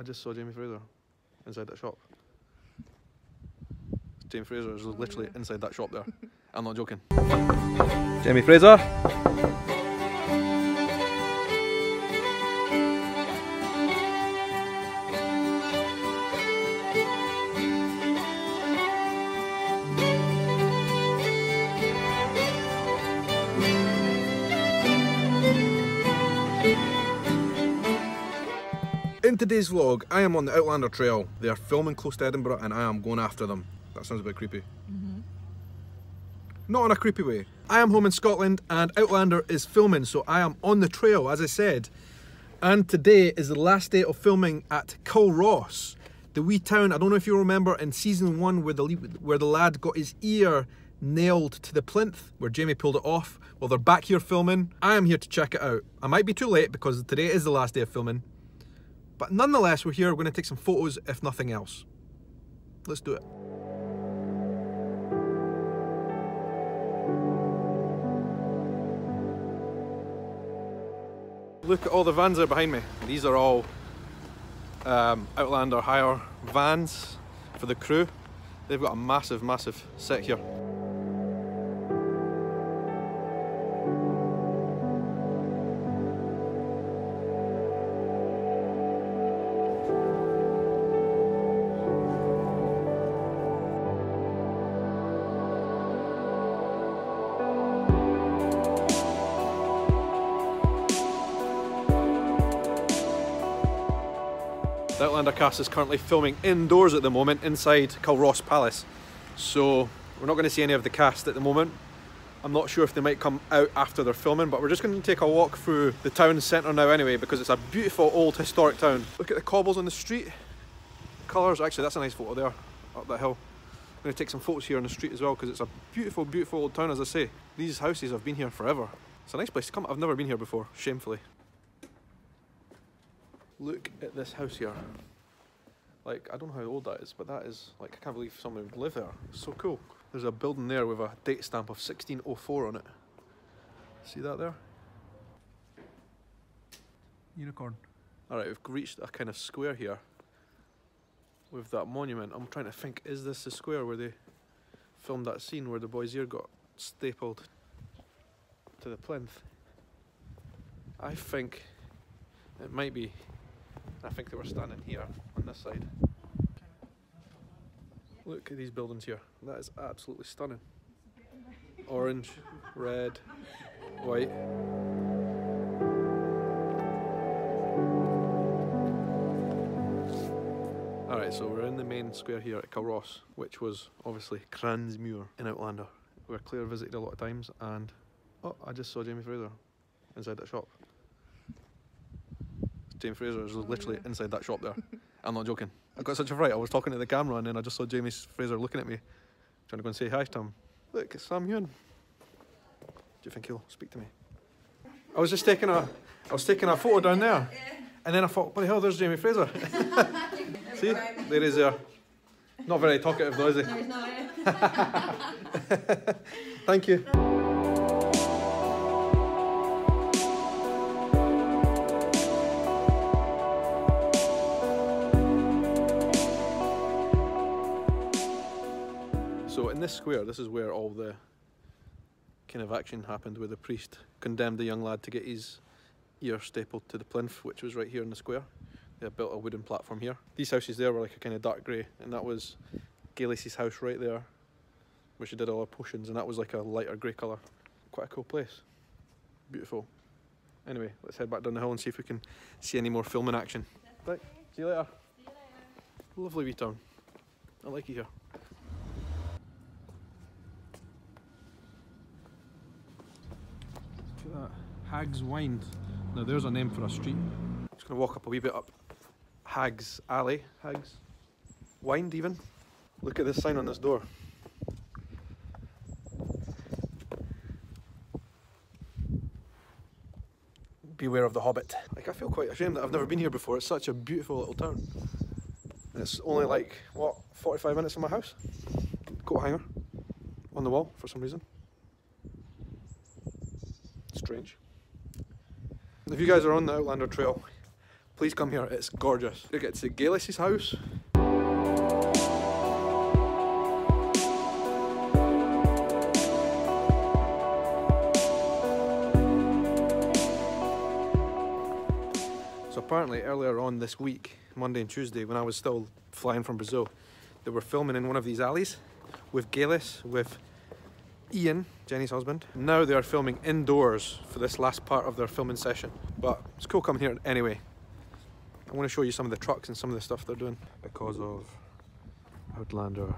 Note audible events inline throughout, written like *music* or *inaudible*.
I just saw Jamie Fraser inside that shop. Jamie Fraser is literally oh, inside that shop there. *laughs* I'm not joking. Jamie Fraser. Today's vlog, I am on the Outlander Trail. They are filming close to Edinburgh and I am going after them. That sounds a bit creepy. Mm-hmm. Not in a creepy way. I am home in Scotland and Outlander is filming, so I am on the trail, as I said. And today is the last day of filming at Culross, the wee town. I don't know if you remember in season one where the where the lad got his ear nailed to the plinth, where Jamie pulled it off. Well, they're back here filming. I am here to check it out. I might be too late because today is the last day of filming. But nonetheless, we're here. We're going to take some photos, if nothing else. Let's do it. Look at all the vans that are behind me. These are all um, Outlander hire vans for the crew. They've got a massive, massive set here. The Outlander cast is currently filming indoors at the moment inside Culross Palace. So we're not going to see any of the cast at the moment. I'm not sure if they might come out after they're filming, but we're just going to take a walk through the town centre now anyway because it's a beautiful old historic town. Look at the cobbles on the street. Colours, actually that's a nice photo there, up that hill. I'm going to take some photos here on the street as well because it's a beautiful, beautiful old town as I say. These houses have been here forever. It's a nice place to come. I've never been here before, shamefully. Look at this house here. Like, I don't know how old that is, but that is, like, I can't believe someone would live there. So cool. There's a building there with a date stamp of 1604 on it. See that there? Unicorn. Alright, we've reached a kind of square here with that monument. I'm trying to think, is this the square where they filmed that scene where the boy's ear got stapled to the plinth? I think it might be I think they were standing here on this side. Look at these buildings here. That is absolutely stunning. Orange, red, white. Alright, so we're in the main square here at Culross, which was obviously Cranesmuir in Outlander, where Claire visited a lot of times and oh, I just saw Jamie Fraser inside that shop. Jamie Fraser is literally inside that shop there. *laughs* I'm not joking. I got such a fright. I was talking to the camera and then I just saw Jamie Fraser looking at me, trying to go and say hi to him. Look, it's Sam Heughan. Do you think he'll speak to me? I was just taking a, I was taking a photo down there, and then I thought, what the hell? There's Jamie Fraser. *laughs* *laughs* See, there he is there. Not very talkative though, is he? No, he's not here. Thank you. In this square, this is where all the kind of action happened where the priest condemned the young lad to get his ear stapled to the plinth, which was right here in the square. They had built a wooden platform here. These houses there were like a kind of dark grey, and that was Lacey's house right there, where she did all her potions, and that was like a lighter grey colour. Quite a cool place. Beautiful. Anyway, let's head back down the hill and see if we can see any more filming action. Right, see you later. Lovely wee town. I like it here. At that. Hag's Wind. Now there's a name for a street. Just gonna walk up a wee bit up Hag's Alley. Hag's Wind even. Look at this sign on this door. Beware of the Hobbit. Like I feel quite ashamed that I've never been here before. It's such a beautiful little town. And it's only like what 45 minutes from my house. Coat hanger on the wall for some reason. Strange. If you guys are on the Outlander Trail, Please come here, it's gorgeous. You get to Geillis's house. So apparently earlier on this week, Monday and Tuesday, when I was still flying from Brazil, they were filming in one of these alleys with Gaelis, with Ian, Jenny's husband. Now they are filming indoors for this last part of their filming session. But it's cool coming here anyway. I want to show you some of the trucks and some of the stuff they're doing because of Outlander.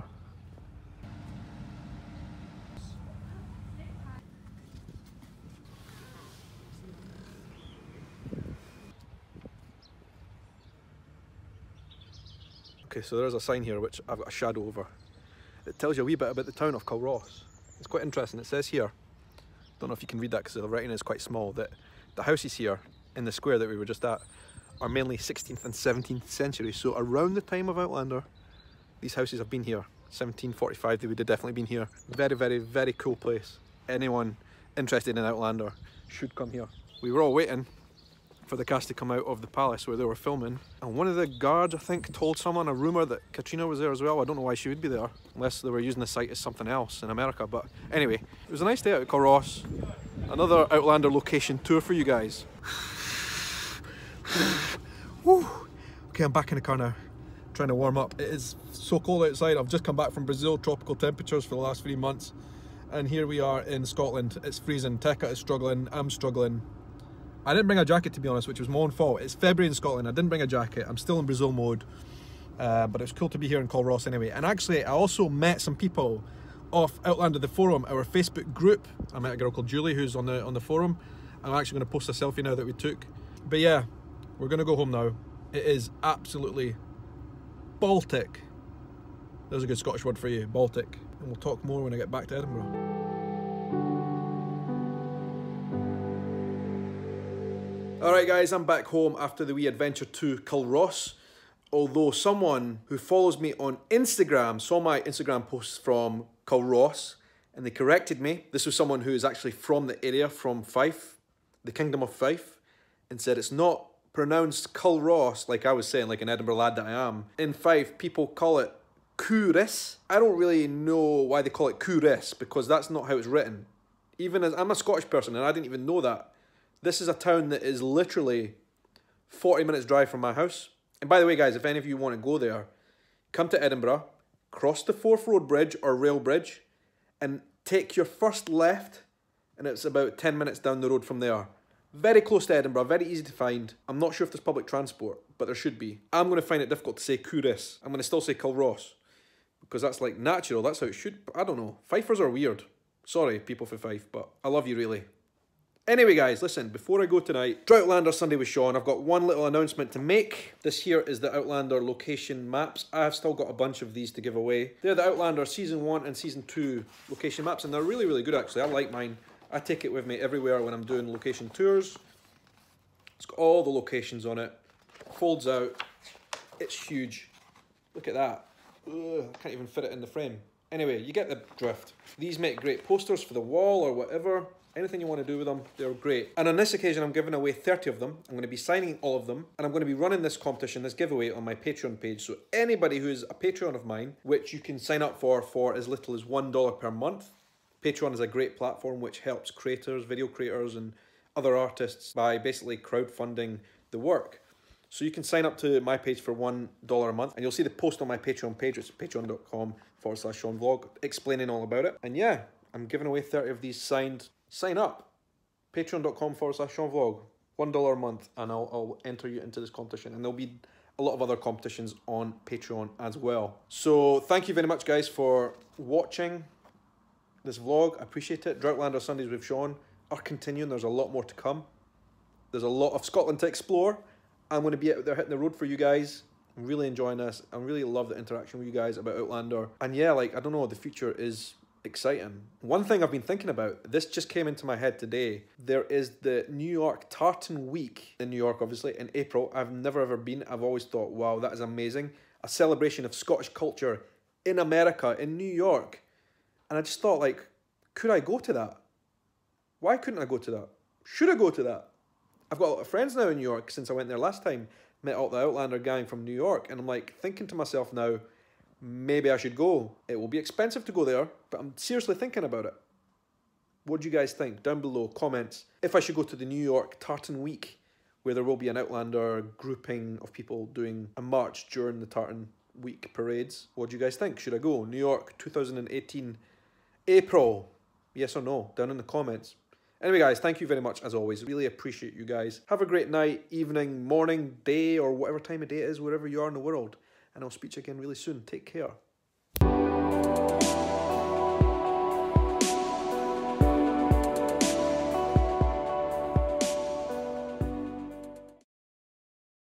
Okay, so there's a sign here which I've got a shadow over. It tells you a wee bit about the town of Culross. It's quite interesting. It says here, don't know if you can read that because the writing is quite small, that the houses here in the square that we were just at are mainly 16th and 17th century. So around the time of Outlander, these houses have been here. 1745, they would have definitely been here. Very, very, very cool place. Anyone interested in Outlander should come here. We were all waiting for the cast to come out of the palace where they were filming. And one of the guards, I think, told someone a rumour that Caitriona was there as well. I don't know why she would be there, unless they were using the site as something else in America. But anyway, it was a nice day out at Culross. Another Outlander location tour for you guys. *sighs* Okay, I'm back in the car now, trying to warm up. It is so cold outside. I've just come back from Brazil, tropical temperatures for the last three months. And here we are in Scotland. It's freezing. Tekka is struggling. I'm struggling. I didn't bring a jacket to be honest, which was my own fault. It's February in Scotland. I didn't bring a jacket. I'm still in Brazil mode. Uh, but it's cool to be here in Culross anyway. And actually, I also met some people off Outlander the forum, our Facebook group. I met a girl called Julie who's on the on the forum. I'm actually going to post a selfie now that we took. But yeah, we're going to go home now. It is absolutely Baltic. There's a good Scottish word for you, Baltic. And we'll talk more when I get back to Edinburgh. Alright guys, I'm back home after the wee adventure to Culross. Although someone who follows me on Instagram saw my Instagram posts from Culross and they corrected me. This was someone who is actually from the area, from Fife, the Kingdom of Fife, and said it's not pronounced Culross like I was saying, like an Edinburgh lad that I am. In Fife, people call it Couris. I don't really know why they call it Couris because that's not how it's written. Even as I'm a Scottish person and I didn't even know that. This is a town that is literally 40 minutes drive from my house. And by the way, guys, if any of you want to go there, come to Edinburgh, cross the Forth Road Bridge or Rail Bridge, and take your first left, and it's about 10 minutes down the road from there. Very close to Edinburgh, very easy to find. I'm not sure if there's public transport, but there should be. I'm going to find it difficult to say Couris. I'm going to still say Culross, because that's like natural, that's how it should. I don't know. Fifers are weird. Sorry, people for Fife, but I love you really. Anyway, guys, listen, before I go tonight, Outlander Sunday with Shaun, I've got one little announcement to make. This here is the Outlander location maps. I've still got a bunch of these to give away. They're the Outlander Season 1 and Season 2 location maps, and they're really, really good, actually. I like mine. I take it with me everywhere when I'm doing location tours. It's got all the locations on it. Folds out. It's huge. Look at that. I can't even fit it in the frame. Anyway, you get the drift. These make great posters for the wall or whatever anything you want to do with them, they're great. And on this occasion, I'm giving away 30 of them. I'm going to be signing all of them, and I'm going to be running this competition, this giveaway on my Patreon page. So anybody who is a Patreon of mine, which you can sign up for for as little as $1 per month, Patreon is a great platform which helps creators, video creators, and other artists by basically crowdfunding the work. So you can sign up to my page for $1 a month, and you'll see the post on my Patreon page. It's patreon.com forward slash Shaun Vlog, explaining all about it. And yeah, I'm giving away 30 of these signed sign up. Patreon.com forward slash Shaun Vlog. $1 a month, and I'll, I'll enter you into this competition. And there'll be a lot of other competitions on Patreon as well. So thank you very much, guys, for watching this vlog. I appreciate it. Droughtlander Sundays with Shaun are continuing. There's a lot more to come. There's a lot of Scotland to explore. I'm going to be out there hitting the road for you guys. I'm really enjoying this. I really love the interaction with you guys about Outlander. And yeah, like, I don't know, the future is exciting. One thing I've been thinking about, this just came into my head today. There is the New York Tartan Week in New York, obviously, in April. I've never ever been. I've always thought, wow, that is amazing. A celebration of Scottish culture in America, in New York. And I just thought, like, could I go to that? Why couldn't I go to that? Should I go to that? I've got a lot of friends now in New York since I went there last time. met all the Outlander gang from New York, and I'm like thinking to myself now, maybe I should go. It will be expensive to go there, but I'm seriously thinking about it. What do you guys think? Down below, comments. If I should go to the New York Tartan Week, where there will be an Outlander grouping of people doing a march during the Tartan Week parades. What do you guys think? Should I go? New York 2018 April. Yes or no? Down in the comments. Anyway, guys, thank you very much as always. Really appreciate you guys. Have a great night, evening, morning, day, or whatever time of day it is, wherever you are in the world. And I'll speak to you again really soon. Take care.